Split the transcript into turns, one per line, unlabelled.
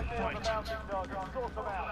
right there on the bouncing dog sort them out.